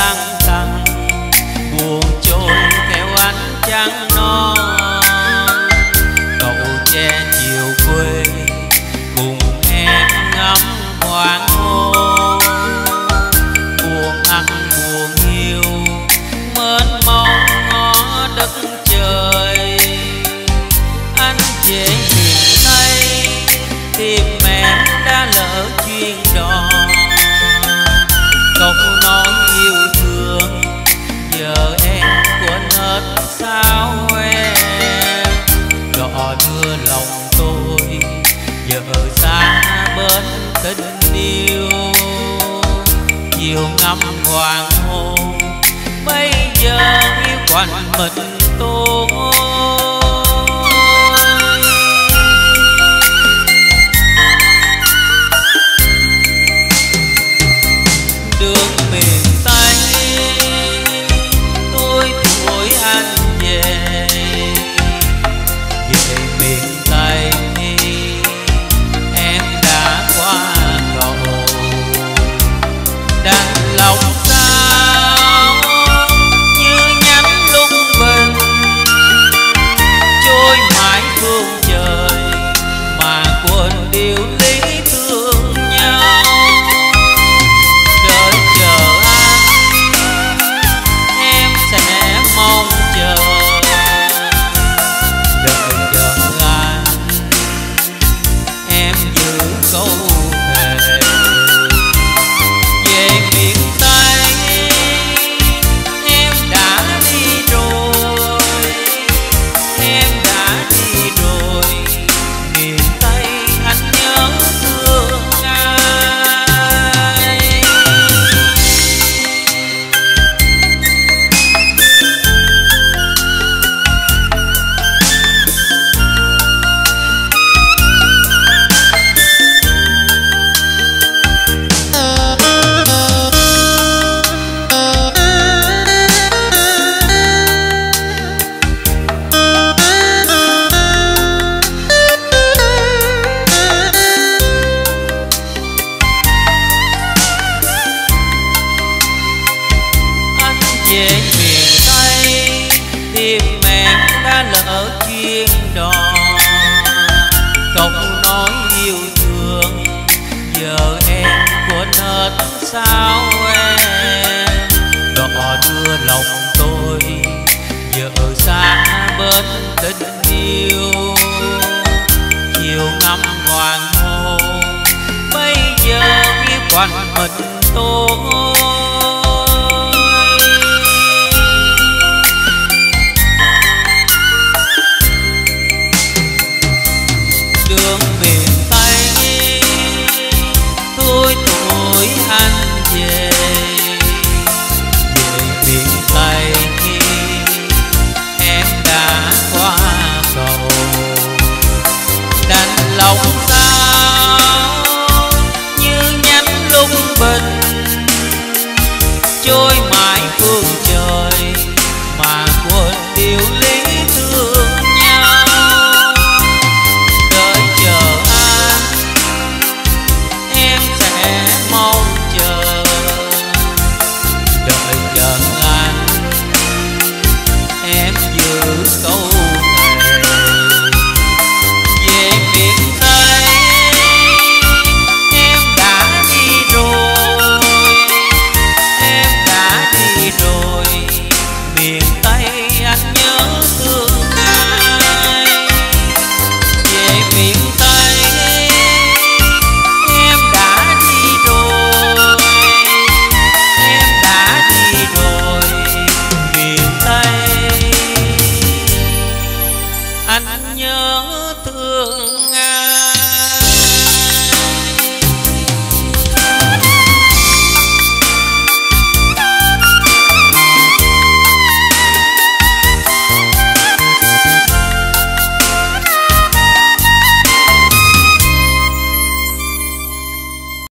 lăng tăng buồn trôi theo ánh trăng non. Cậu che chiều quê, cùng em ngắm hoàng hôn. Buồn ăn, buồn yêu mênh mông ngó đất trời. Anh dễ nhìn thấy tìm giờ xa bên tình yêu. Chiều ngắm hoàng hôn bây giờ yêu quanh mình alone. về miền tây tim mẹ đã lỡ chiên đò câu nói yêu thương, giờ em quên hết sao em? Đò đưa lòng tôi, giờ ở xa bên tình yêu. Chiều ngắm hoàng hôn, bây giờ phía quanh mình tôi. Mas nhớ thương ai